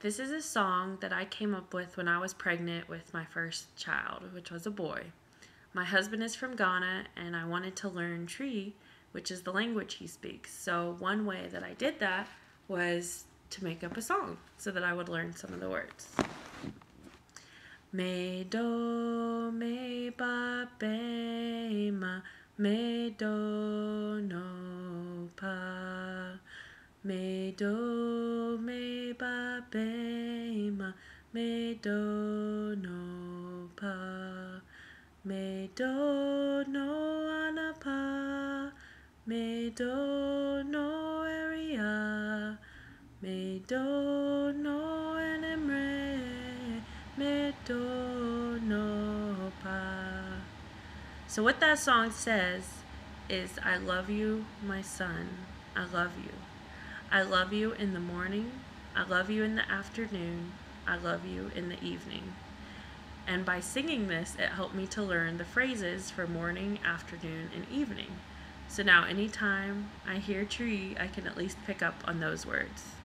This is a song that I came up with when I was pregnant with my first child, which was a boy. My husband is from Ghana, and I wanted to learn Twi, which is the language he speaks. So, one way that I did that was to make up a song so that I would learn some of the words. Me do me ba be ma me do no pa me do me do no pa me do no me do no area me do no enemre me do no pa so what that song says is I love you my son I love you I love you in the morning. I love you in the afternoon. I love you in the evening. And by singing this, it helped me to learn the phrases for morning, afternoon, and evening. So now, anytime I hear Twi, I can at least pick up on those words.